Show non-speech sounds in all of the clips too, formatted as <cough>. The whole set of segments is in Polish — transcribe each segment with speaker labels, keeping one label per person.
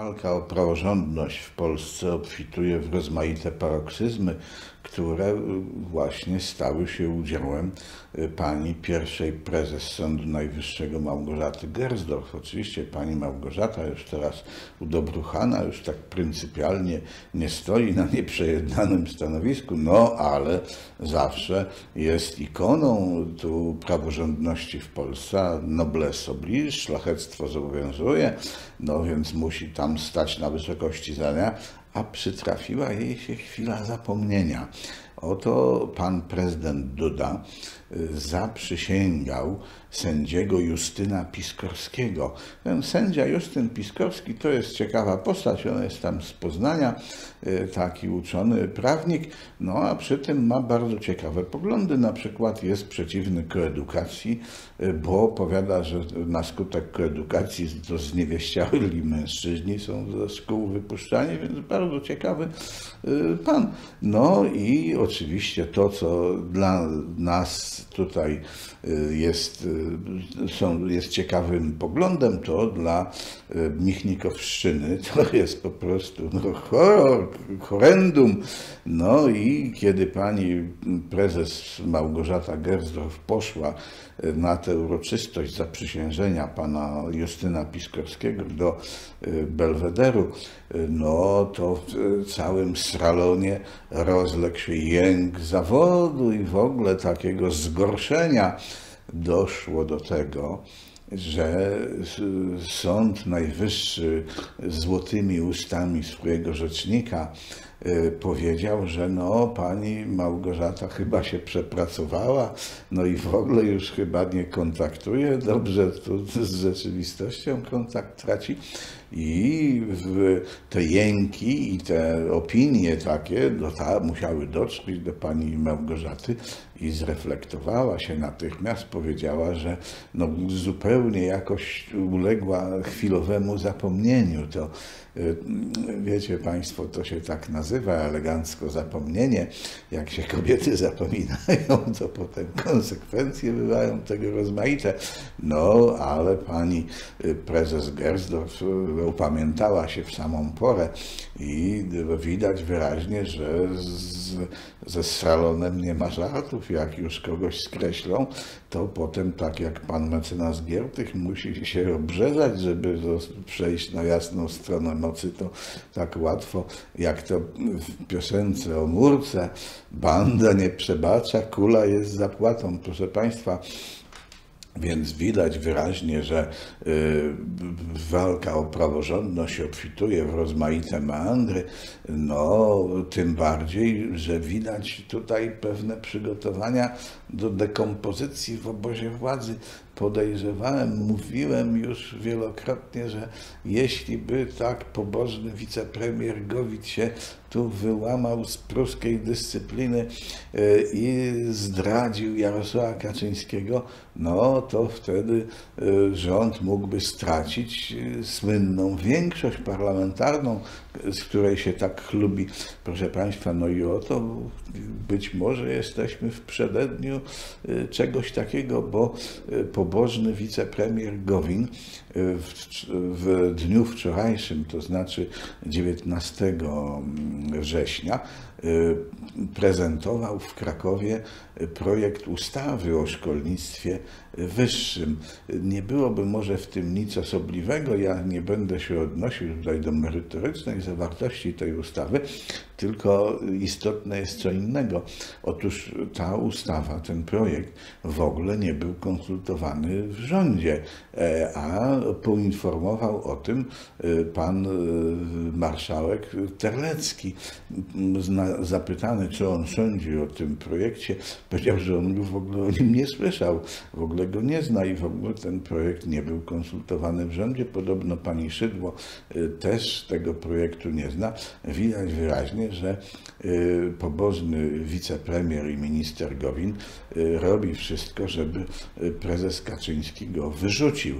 Speaker 1: walka o praworządność w Polsce obfituje w rozmaite paroksyzmy, które właśnie stały się udziałem pani pierwszej prezes Sądu Najwyższego Małgorzaty Gersdorf. Oczywiście pani Małgorzata już teraz udobruchana, już tak pryncypialnie nie stoi na nieprzejednanym stanowisku, no ale zawsze jest ikoną tu praworządności w Polsce. Noblesse oblige, szlachectwo zobowiązuje, no więc musi tam stać na wysokości zadania, a przytrafiła jej się chwila zapomnienia. Oto pan prezydent Duda zaprzysięgał sędziego Justyna Piskorskiego. Ten sędzia Justyn Piskorski to jest ciekawa postać, on jest tam z Poznania, y, taki uczony prawnik, no a przy tym ma bardzo ciekawe poglądy. Na przykład jest przeciwny koedukacji, y, bo powiada, że na skutek koedukacji to zniewieściali mężczyźni są ze szkół wypuszczani, więc bardzo ciekawy pan. No i oczywiście to, co dla nas tutaj y, jest, y, są, jest ciekawym poglądem, to dla y, Michnikowszczyny <laughs> to jest po prostu no, horror, horrendum. No i kiedy pani prezes Małgorzata Gersdorf poszła na tę uroczystość zaprzysiężenia pana Justyna Piskorskiego do Belwederu, no to w całym sralonie rozległ się jęk zawodu i w ogóle takiego zgorszenia doszło do tego, że Sąd Najwyższy złotymi ustami swojego rzecznika y, powiedział, że no pani Małgorzata chyba się przepracowała, no i w ogóle już chyba nie kontaktuje dobrze tu z rzeczywistością kontakt traci. I te jęki i te opinie takie dota, musiały dotrzeć do pani Małgorzaty i zreflektowała się natychmiast, powiedziała, że no zupełnie jakoś uległa chwilowemu zapomnieniu. To y, wiecie Państwo, to się tak nazywa elegancko zapomnienie. Jak się kobiety <laughs> zapominają, to potem konsekwencje bywają tego rozmaite. No, ale pani y, prezes Gersdorf upamiętała się w samą porę i widać wyraźnie, że z, ze Salonem nie ma żartów. Jak już kogoś skreślą, to potem, tak jak pan mecenas Giertych, musi się obrzezać, żeby przejść na jasną stronę mocy. To tak łatwo, jak to w piosence o Murce, banda nie przebacza, kula jest zapłatą. Proszę państwa, więc widać wyraźnie, że y, walka o praworządność obfituje w rozmaite meandry, no tym bardziej, że widać tutaj pewne przygotowania do dekompozycji w obozie władzy. Podejrzewałem, mówiłem już wielokrotnie, że jeśli by tak pobożny wicepremier Gowit się tu wyłamał z pruskiej dyscypliny e, i zdradził Jarosława Kaczyńskiego, no to wtedy e, rząd mógłby stracić e, słynną większość parlamentarną, z której się tak chlubi. Proszę Państwa, no i oto być może jesteśmy w przededniu czegoś takiego, bo pobożny wicepremier Gowin w, w dniu wczorajszym, to znaczy 19 września, y, prezentował w Krakowie projekt ustawy o szkolnictwie wyższym. Nie byłoby może w tym nic osobliwego, ja nie będę się odnosił tutaj do merytorycznej zawartości tej ustawy, tylko istotne jest co innego. Otóż ta ustawa, ten projekt w ogóle nie był konsultowany w rządzie, e, a poinformował o tym e, pan e, marszałek Terlecki. Zapytany, co on sądzi o tym projekcie, powiedział, że on w ogóle o nim nie słyszał, w ogóle go nie zna i w ogóle ten projekt nie był konsultowany w rządzie. Podobno pani Szydło też tego projektu nie zna. Widać wyraźnie, że y, pobożny wicepremier i minister Gowin y, robi wszystko, żeby y, prezes Kaczyński go wyrzucił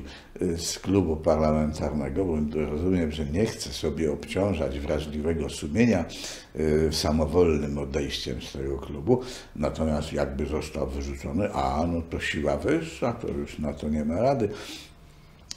Speaker 1: z klubu parlamentarnego, bo rozumiem, że nie chce sobie obciążać wrażliwego sumienia samowolnym odejściem z tego klubu, natomiast jakby został wyrzucony, a no to siła wyższa, to już na to nie ma rady.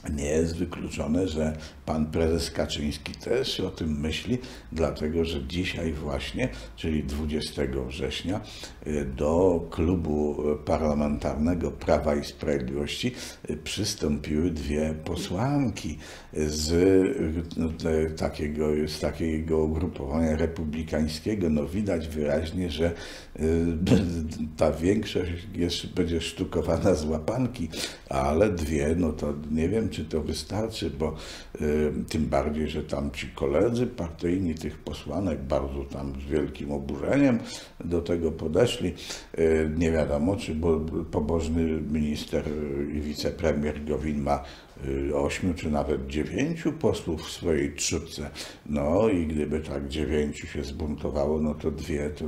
Speaker 1: Nie jest wykluczone, że pan prezes Kaczyński też o tym myśli, dlatego że dzisiaj właśnie, czyli 20 września, y, do klubu parlamentarnego Prawa i Sprawiedliwości y, przystąpiły dwie posłanki z y, takiego, z takiego ugrupowania republikańskiego. No widać wyraźnie, że ta większość jest, będzie sztukowana z łapanki, ale dwie, no to nie wiem, czy to wystarczy, bo tym bardziej, że tam ci koledzy partyjni tych posłanek bardzo tam z wielkim oburzeniem do tego podeszli. Nie wiadomo, czy bo pobożny minister i wicepremier Gowin ma ośmiu czy nawet dziewięciu posłów w swojej trzutce. No i gdyby tak dziewięciu się zbuntowało, no to dwie, to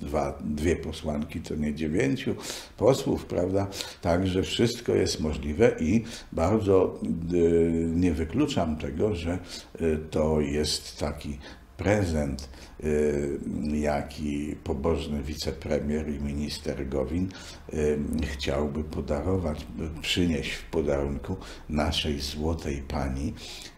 Speaker 1: dwa, dwie posłanki to nie dziewięciu posłów, prawda? Także wszystko jest możliwe i bardzo y, nie wykluczam tego, że y, to jest taki prezent, y, jaki pobożny wicepremier i minister Gowin y, chciałby podarować, przynieść w podarunku naszej złotej pani,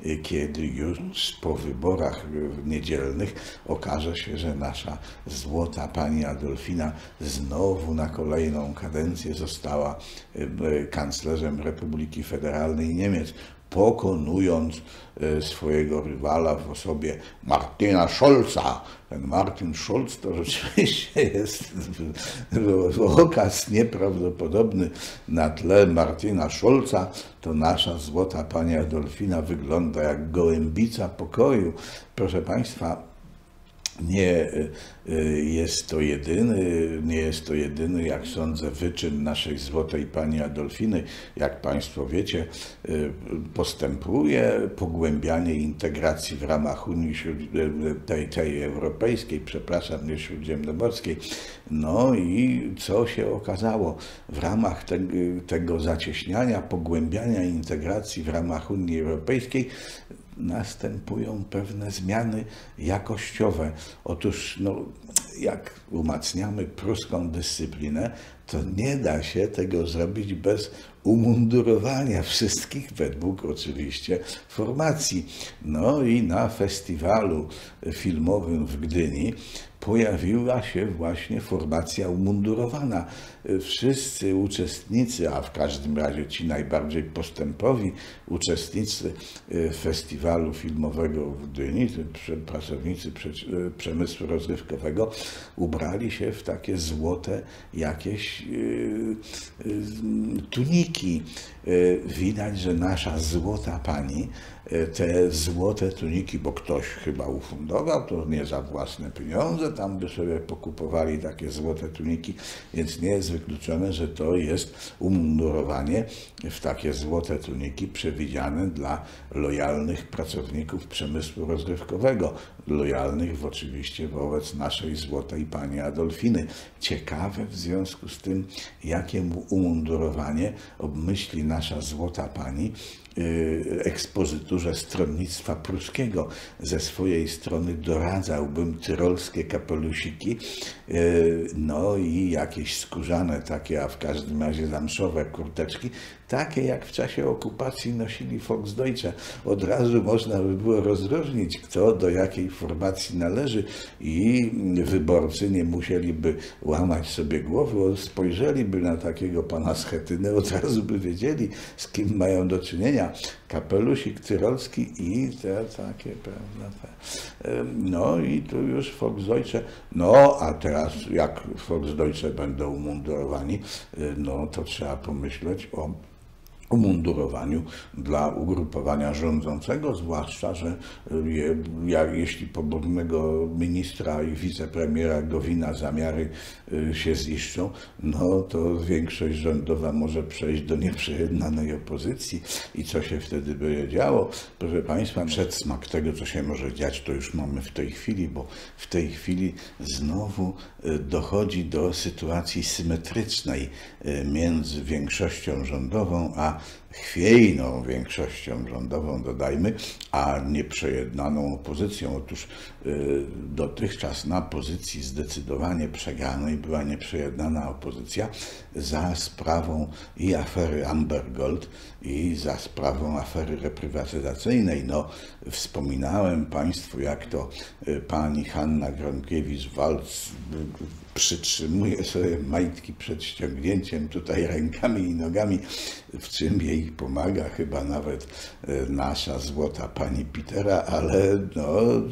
Speaker 1: y, kiedy już po wyborach niedzielnych okaże się, że nasza złota pani Adolfina znowu na kolejną kadencję została kanclerzem Republiki Federalnej Niemiec pokonując e, swojego rywala w osobie Martina Scholza. Ten Martin Scholz to rzeczywiście <laughs> jest okaz nieprawdopodobny na tle Martina Scholza. To nasza złota pani Adolfina wygląda jak gołębica pokoju. Proszę Państwa, nie y, jest to jedyny, nie jest to jedyny, jak sądzę, wyczyn naszej złotej pani Adolfiny. Jak Państwo wiecie, y, postępuje pogłębianie integracji w ramach Unii y, tej, tej europejskiej, przepraszam, nie śródziemnomorskiej. No i co się okazało w ramach te, tego zacieśniania, pogłębiania integracji w ramach Unii Europejskiej, następują pewne zmiany jakościowe. Otóż, no, jak umacniamy pruską dyscyplinę, to nie da się tego zrobić bez umundurowania <laughs> wszystkich, według oczywiście formacji. No i na festiwalu filmowym w Gdyni pojawiła się właśnie formacja umundurowana. Wszyscy uczestnicy, a w każdym razie ci najbardziej postępowi uczestnicy e, festiwalu filmowego w Gdyni, pracownicy e, przemysłu rozrywkowego, ubrali się w takie złote jakieś tuniki. Widać, że nasza złota pani te złote tuniki, bo ktoś chyba ufundował, to nie za własne pieniądze, tam by sobie pokupowali takie złote tuniki, więc nie jest wykluczone, że to jest umundurowanie w takie złote tuniki przewidziane dla lojalnych pracowników przemysłu rozrywkowego, lojalnych oczywiście wobec naszej złotej pani Adolfiny. Ciekawe w związku z tym, jakie umundurowanie obmyśli nasza złota pani ekspozyturze stronnictwa pruskiego. Ze swojej strony doradzałbym tyrolskie kapelusiki, y, no i jakieś skórzane takie, a w każdym razie zamszowe kurteczki, takie jak w czasie okupacji nosili Volksdeutsche. Od razu można by było rozróżnić, kto do jakiej formacji należy i wyborcy nie musieliby łamać sobie głowy, spojrzeliby na takiego pana Schetynę, od razu by wiedzieli, z kim mają do czynienia. Kapelusik tyrolski i te takie, prawda, te. No i tu już Volksdeutsche, no a teraz jak Volksdeutsche będą umundurowani, y, no to trzeba pomyśleć o umundurowaniu dla ugrupowania rządzącego, zwłaszcza, że y, je, jeśli pobornego ministra i wicepremiera Gowina zamiary y, się ziszczą, no to większość rządowa może przejść do nieprzejednanej opozycji i co się wtedy będzie działo? Proszę Państwa, przedsmak tego, co się może dziać, to już mamy w tej chwili, bo w tej chwili znowu y, dochodzi do sytuacji symetrycznej między większością rządową a chwiejną większością rządową, dodajmy, a nie przejednaną opozycją. Otóż y, dotychczas na pozycji zdecydowanie przegranej była nieprzejednana opozycja za sprawą i afery Amber Gold, i za sprawą afery reprywatyzacyjnej. No, wspominałem Państwu, jak to y, pani Hanna Gronkiewicz-Walc przytrzymuje sobie majtki przed ściągnięciem tutaj rękami i nogami, w czym jej pomaga chyba nawet e, nasza złota pani Petera, ale no,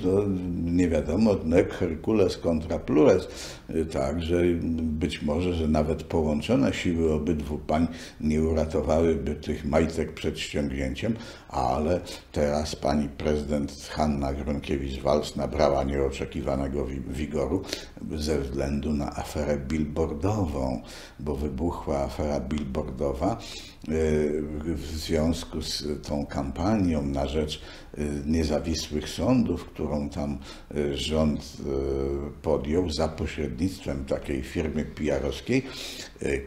Speaker 1: to nie wiadomo, nec Herkules contra plures, e, także być może, że nawet połączone siły obydwu pań nie uratowałyby tych majtek przed ściągnięciem, ale teraz pani prezydent Hanna Gronkiewicz-Walc nabrała nieoczekiwanego wigoru ze względu na aferę billboardową, bo wybuchła afera billboardowa w związku z tą kampanią na rzecz niezawisłych sądów, którą tam y, rząd podjął za pośrednictwem takiej firmy PR-owskiej,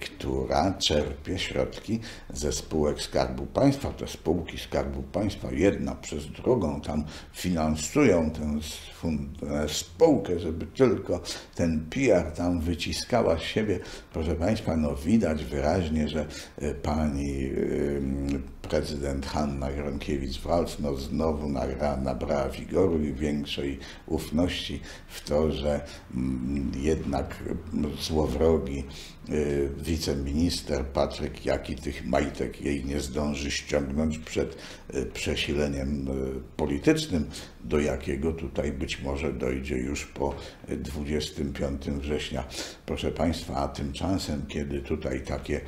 Speaker 1: która czerpie środki ze spółek Skarbu Państwa. Te spółki Skarbu Państwa jedna przez drugą tam finansują tę spółkę, żeby tylko ten PR tam wyciskała z siebie. Proszę Państwa, no widać wyraźnie, że e, pani prezydent Hanna Gronkiewicz-Walc no znowu nagra, nabrała wigoru i większej ufności w to, że jednak złowrogi wiceminister Patryk Jaki tych majtek jej nie zdąży ściągnąć przed y, przesileniem y, politycznym, do jakiego tutaj być może dojdzie już po 25 września. Proszę Państwa, a tymczasem, kiedy tutaj takie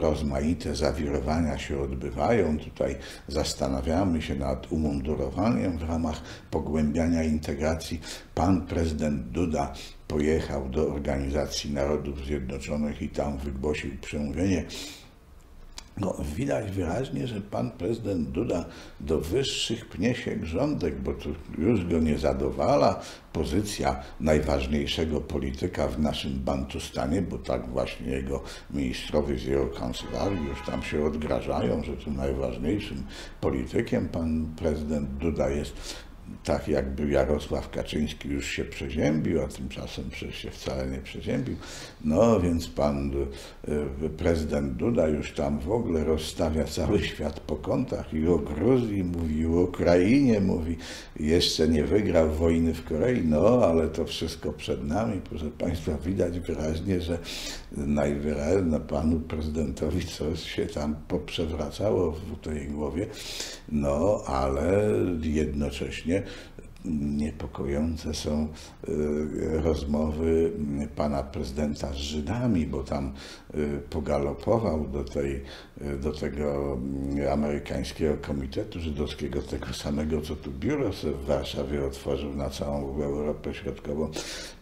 Speaker 1: rozmaite zawirowania się odbywają, tutaj zastanawiamy się nad umundurowaniem w ramach pogłębiania integracji, pan prezydent Duda pojechał do Organizacji Narodów Zjednoczonych i tam wygłosił przemówienie. No, widać wyraźnie, że pan prezydent Duda do wyższych pnie się grządek, bo tu już go nie zadowala pozycja najważniejszego polityka w naszym Bantustanie, bo tak właśnie jego ministrowie z jego kancelarii już tam się odgrażają, że tu najważniejszym politykiem pan prezydent Duda jest tak jakby Jarosław Kaczyński już się przeziębił, a tymczasem przecież się wcale nie przeziębił. No więc pan e, prezydent Duda już tam w ogóle rozstawia cały <laughs> świat po kątach i o Gruzji mówi, i o Ukrainie mówi, jeszcze nie wygrał wojny w Korei, no ale to wszystko przed nami. Proszę Państwa, widać wyraźnie, że najwyraźniej panu prezydentowi coś się tam poprzewracało w tej głowie, no ale jednocześnie niepokojące są y, rozmowy pana prezydenta z Żydami, bo tam pogalopował do, tej, y, do tego amerykańskiego komitetu żydowskiego, tego samego, co tu biuro w Warszawie otworzył na całą Europę Środkową.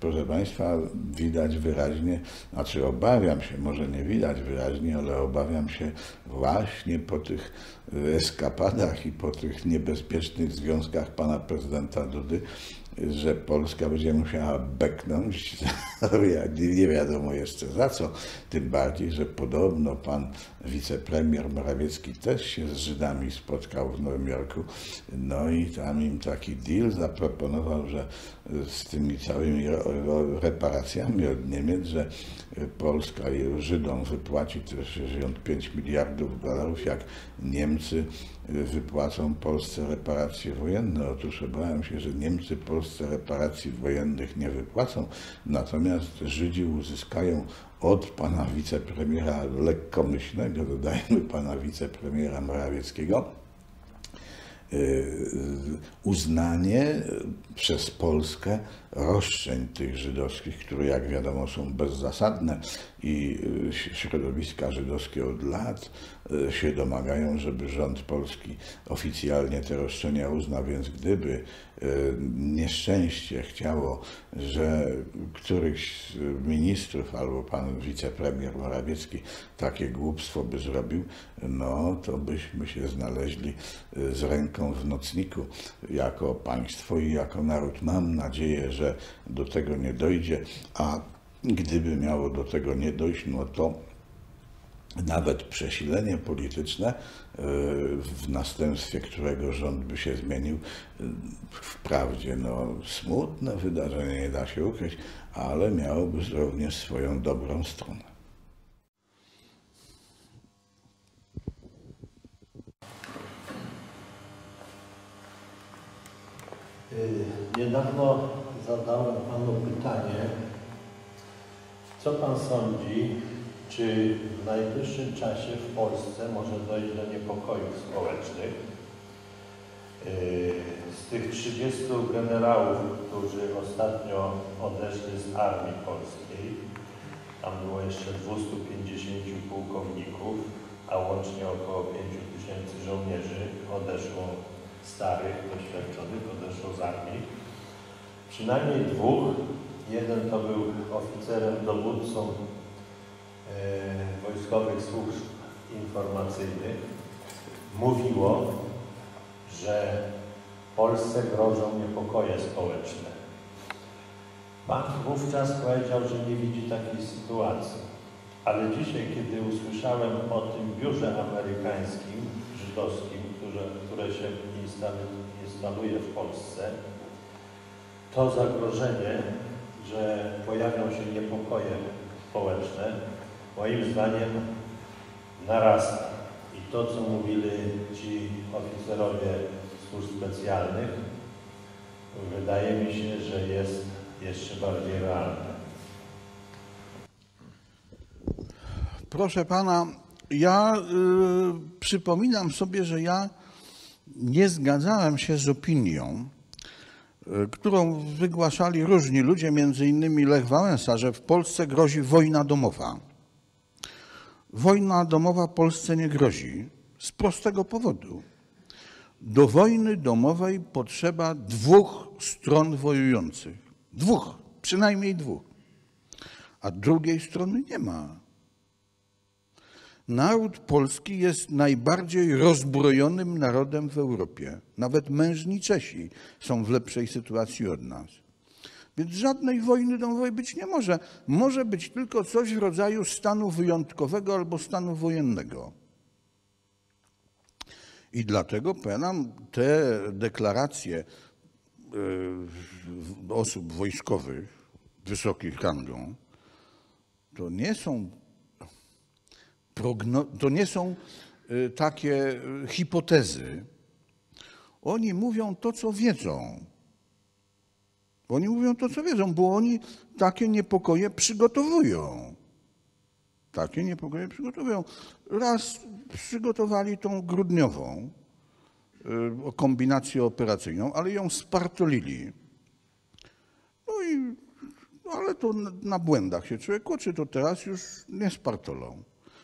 Speaker 1: Proszę Państwa, widać wyraźnie, znaczy obawiam się, może nie widać wyraźnie, ale obawiam się właśnie po tych eskapadach i po tych niebezpiecznych związkach pana prezydenta Dudy, że Polska będzie musiała beknąć, <laughs> nie wiadomo jeszcze za co, tym bardziej, że podobno pan wicepremier Morawiecki też się z Żydami spotkał w Nowym Jorku, no i tam im taki deal zaproponował, że z tymi całymi reparacjami od Niemiec, że Polska Żydom wypłaci te 65 miliardów dolarów, jak Niemcy wypłacą Polsce reparacje wojenne. Otóż obawiam się, że Niemcy Polsce reparacji wojennych nie wypłacą, natomiast Żydzi uzyskają od pana wicepremiera lekkomyślnego, dodajmy pana wicepremiera Morawieckiego, y, uznanie przez Polskę roszczeń tych żydowskich, które jak wiadomo są bezzasadne i y, środowiska żydowskie od lat y, się domagają, żeby rząd polski oficjalnie te roszczenia uznał, więc gdyby y, nieszczęście chciało, że któryś z ministrów albo pan wicepremier Morawiecki takie głupstwo by zrobił, no to byśmy się znaleźli z ręką w nocniku jako państwo i jako naród. Mam nadzieję, że do tego nie dojdzie, a gdyby miało do tego nie dojść, no to nawet przesilenie polityczne, e, w następstwie którego rząd by się zmienił, e, wprawdzie no, smutne wydarzenie, nie da się ukryć, ale miałoby również swoją dobrą stronę.
Speaker 2: Y, niedawno zadałem Panu pytanie, co Pan sądzi, czy w najbliższym czasie w Polsce może dojść do niepokojów społecznych? Y, z tych 30 generałów, którzy ostatnio odeszli z armii polskiej, tam było jeszcze 250 pułkowników, a łącznie około 5 tysięcy żołnierzy odeszło starych, doświadczonych, odeszło z armii. Przynajmniej dwóch. Jeden to był oficerem, dowódcą e, wojskowych służb informacyjnych. Mówiło, że Polsce grożą niepokoje społeczne. Pan wówczas powiedział, że nie widzi takiej sytuacji. Ale dzisiaj, kiedy usłyszałem o tym biurze amerykańskim, żydowskim, które, które się instaluje w Polsce, to zagrożenie, że pojawią się niepokoje społeczne, moim zdaniem narasta. I to, co mówili ci oficerowie służb specjalnych, wydaje mi się, że jest jeszcze bardziej realne.
Speaker 1: Proszę pana, ja y, przypominam sobie, że ja nie zgadzałem się z opinią, którą wygłaszali różni ludzie, między innymi Lech Wałęsa, że w Polsce grozi wojna domowa. Wojna domowa Polsce nie grozi z prostego powodu. Do wojny domowej potrzeba dwóch stron wojujących. Dwóch, przynajmniej dwóch. A drugiej strony nie ma. Naród polski jest najbardziej rozbrojonym narodem w Europie. Nawet mężni Czesi są w lepszej sytuacji od nas. Więc żadnej wojny domowej być nie może. Może być tylko coś w rodzaju stanu wyjątkowego albo stanu wojennego. I dlatego powiadam, te deklaracje e, osób wojskowych, wysokich rangą, to nie są to nie są y, takie y, hipotezy. Oni mówią to, co wiedzą. Oni mówią to, co wiedzą, bo oni takie niepokoje przygotowują. Takie niepokoje przygotowują. Raz przygotowali tą grudniową y, kombinację operacyjną, ale ją spartolili. No i, ale to na błędach się człowiek uczy, to teraz już nie spartolą.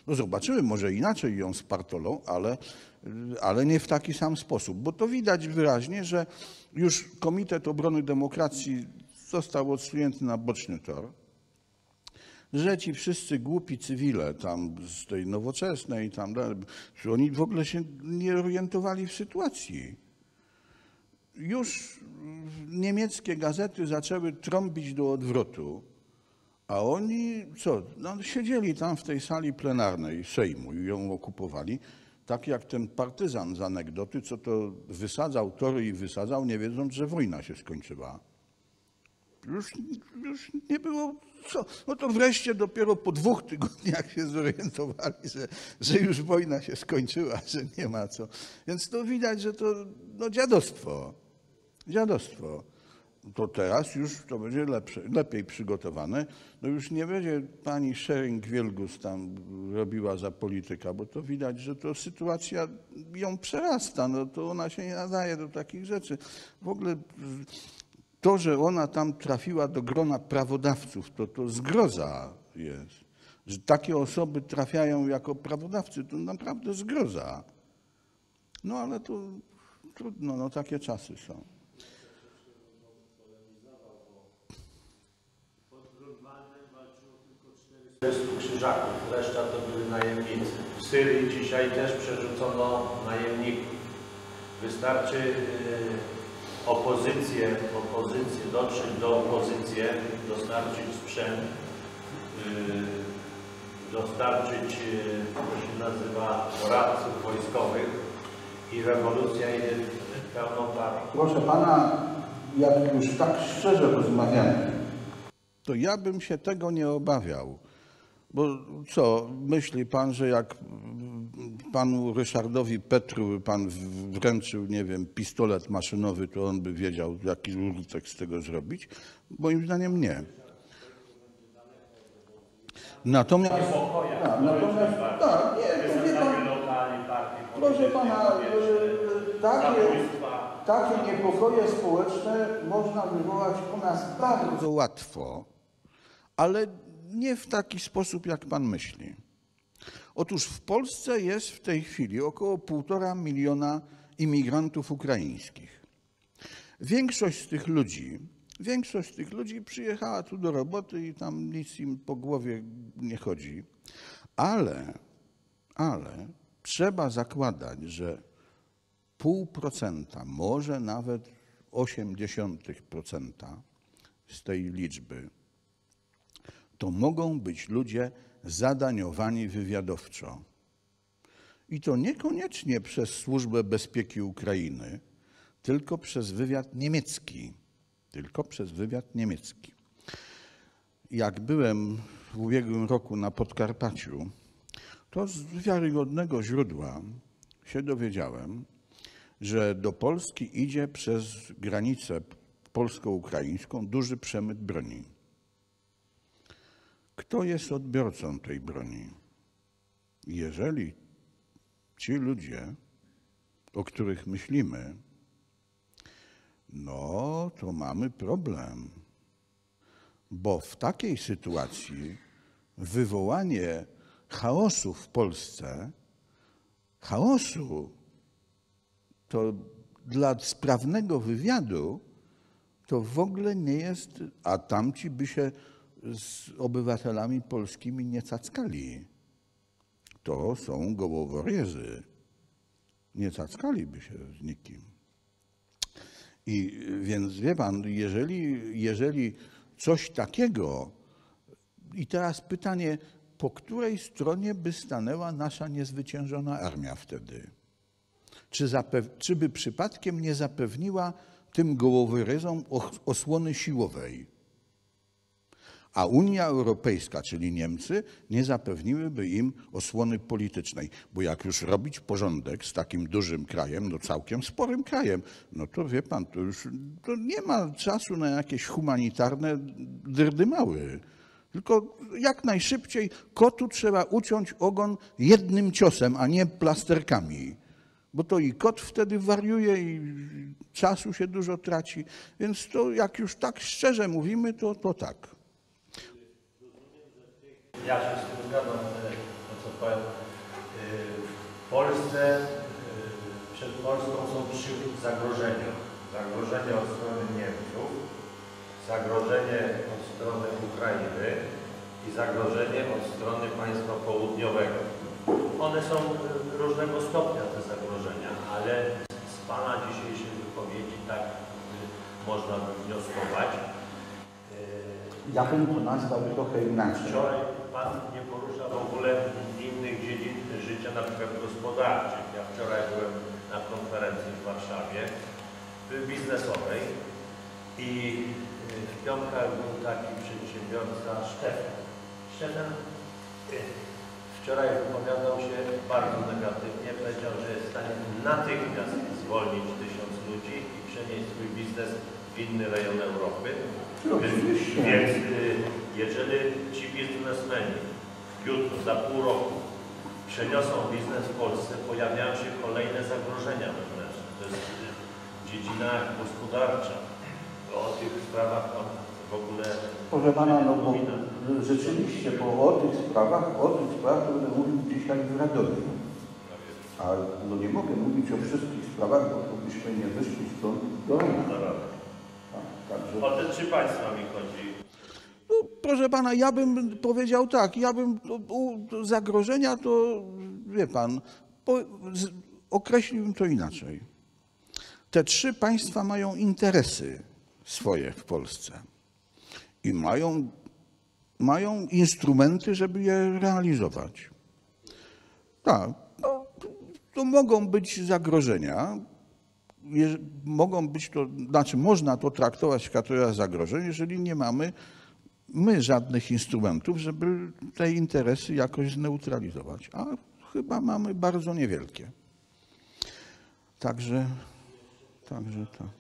Speaker 1: No zobaczymy, może inaczej ją spartolą, ale, ale nie w taki sam sposób, bo to widać wyraźnie, że już Komitet Obrony Demokracji został odsunięty na boczny tor, że ci wszyscy głupi cywile tam z tej nowoczesnej, tam, oni w ogóle się nie orientowali w sytuacji. Już niemieckie gazety zaczęły trąbić do odwrotu, a oni co? No, siedzieli tam w tej sali plenarnej Sejmu i ją okupowali, tak jak ten partyzan z anegdoty, co to wysadzał tory i wysadzał, nie wiedząc, że wojna się skończyła. Już, już nie było co. No to wreszcie dopiero po dwóch tygodniach się zorientowali, że, że już wojna się skończyła, że nie ma co. Więc to widać, że to no, dziadostwo. Dziadostwo to teraz już to będzie lepsze, lepiej przygotowane. No już nie będzie pani Schering-Wielgus tam robiła za polityka, bo to widać, że to sytuacja ją przerasta. No to ona się nie nadaje do takich rzeczy. W ogóle to, że ona tam trafiła do grona prawodawców, to to zgroza jest. Że takie osoby trafiają jako prawodawcy, to naprawdę zgroza. No ale to trudno, no takie czasy są.
Speaker 2: Krzyżaków, reszta to byli najemnicy. W Syrii dzisiaj też przerzucono najemników. Wystarczy y, opozycję, opozycję, dotrzeć do opozycji, dostarczyć sprzęt, y, dostarczyć, e, to się nazywa doradców wojskowych i rewolucja idzie pełną parą.
Speaker 1: Proszę pana, jak już tak szczerze rozmawiamy, to ja bym się tego nie obawiał. Bo co, myśli pan, że jak panu Ryszardowi Petru pan wręczył, nie wiem, pistolet maszynowy, to on by wiedział, jaki użytek z tego zrobić? Moim zdaniem nie. Natomiast, tak, natomiast tak, nie, to wie pan, proszę pana, e, takie, takie niepokoje społeczne można wywołać u nas bardzo łatwo, ale nie w taki sposób, jak pan myśli. Otóż w Polsce jest w tej chwili około półtora miliona imigrantów ukraińskich. Większość z tych ludzi, większość z tych ludzi przyjechała tu do roboty i tam nic im po głowie nie chodzi, ale, ale trzeba zakładać, że pół procenta, może nawet 0,8% z tej liczby to mogą być ludzie zadaniowani wywiadowczo. I to niekoniecznie przez Służbę Bezpieki Ukrainy, tylko przez wywiad niemiecki. Tylko przez wywiad niemiecki. Jak byłem w ubiegłym roku na Podkarpaciu, to z wiarygodnego źródła się dowiedziałem, że do Polski idzie przez granicę polsko-ukraińską duży przemyt broni. Kto jest odbiorcą tej broni? Jeżeli ci ludzie, o których myślimy, no to mamy problem. Bo w takiej sytuacji wywołanie chaosu w Polsce, chaosu, to dla sprawnego wywiadu to w ogóle nie jest, a tamci by się z obywatelami polskimi nie cackali. To są gołoworyzy. Nie cackaliby się z nikim. I więc wie pan, jeżeli, jeżeli coś takiego, i teraz pytanie, po której stronie by stanęła nasza niezwyciężona armia wtedy? Czy, czy by przypadkiem nie zapewniła tym gołoworyzom osłony siłowej? A Unia Europejska, czyli Niemcy, nie zapewniłyby im osłony politycznej. Bo jak już robić porządek z takim dużym krajem, no całkiem sporym krajem, no to wie pan, to już to nie ma czasu na jakieś humanitarne dyrdymały. Tylko jak najszybciej kotu trzeba uciąć ogon jednym ciosem, a nie plasterkami. Bo to i kot wtedy wariuje, i czasu się dużo traci. Więc to jak już tak szczerze mówimy, to, to tak.
Speaker 2: Ja się z tym zgadzam, to co powiem. Y, w Polsce, y, przed Polską są trzy zagrożenia. Zagrożenie od strony Niemców, zagrożenie od strony Ukrainy i zagrożenie od strony państwa południowego. One są różnego stopnia, te zagrożenia, ale z Pana dzisiejszej wypowiedzi tak można by wnioskować.
Speaker 1: Ja bym to nazwał trochę inaczej.
Speaker 2: Wczoraj Pan nie porusza w ogóle innych dziedzin życia, na przykład gospodarczych. Ja wczoraj byłem na konferencji w Warszawie biznesowej i w piątkach był taki przedsiębiorca Szczepan. Szczepan wczoraj wypowiadał się bardzo negatywnie. Powiedział, że jest w stanie natychmiast zwolnić tysiąc ludzi i przenieść swój biznes inny rejon Europy. Więc jeżeli ci biznesmeni jutro, za pół roku przeniosą biznes w Polsce, pojawiają się kolejne zagrożenia wewnętrzne. To jest dziedzina gospodarcza. O tych sprawach Pan w ogóle
Speaker 1: Proszę Pana, no bo rzeczywiście, bo o tych sprawach, o tych sprawach będę mówił dzisiaj w Radomiu. A no nie mogę mówić o wszystkich sprawach, bo to byśmy nie wyszli stąd do rana.
Speaker 2: O te trzy państwa mi chodzi.
Speaker 1: No, proszę pana, ja bym powiedział tak, ja bym u zagrożenia to, wie pan, po, z, określiłbym to inaczej. Te trzy państwa mają interesy swoje w Polsce i mają mają instrumenty, żeby je realizować. Tak, no, to mogą być zagrożenia. Mogą być to, znaczy można to traktować w kategoriach zagrożeń, jeżeli nie mamy my żadnych instrumentów, żeby te interesy jakoś zneutralizować. A chyba mamy bardzo niewielkie. Także, także tak.